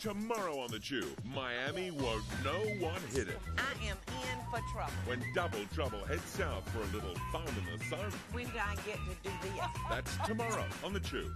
Tomorrow on The Chew, Miami won't know what hit it. I am in for trouble. When Double Trouble heads south for a little fun in the sun. When did I get to do this? That's tomorrow on The Chew.